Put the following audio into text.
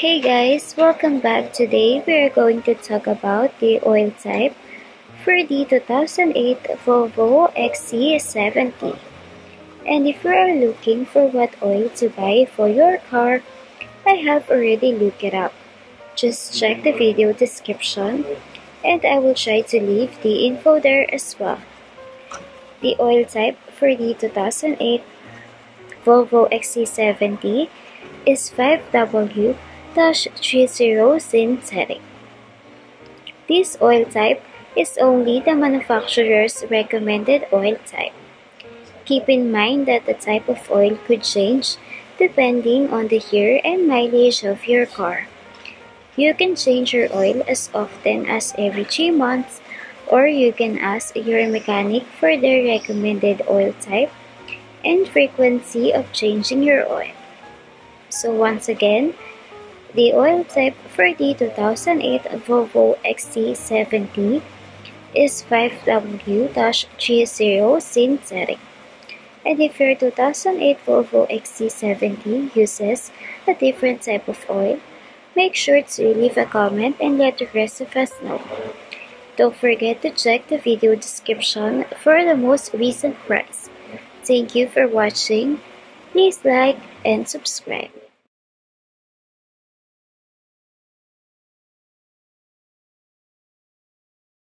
Hey guys, welcome back. Today we are going to talk about the oil type for the 2008 Volvo XC70. And if you are looking for what oil to buy for your car, I have already looked it up. Just check the video description and I will try to leave the info there as well. The oil type for the 2008 Volvo XC70 is 5W 30 synthetic. This oil type is only the manufacturer's recommended oil type. Keep in mind that the type of oil could change depending on the year and mileage of your car. You can change your oil as often as every 3 months or you can ask your mechanic for their recommended oil type and frequency of changing your oil. So once again, the oil type for the 2008 Volvo XC70 is 5W-30 synthetic. And if your 2008 Volvo XC70 uses a different type of oil, make sure to leave a comment and let the rest of us know. Don't forget to check the video description for the most recent price. Thank you for watching. Please like and subscribe.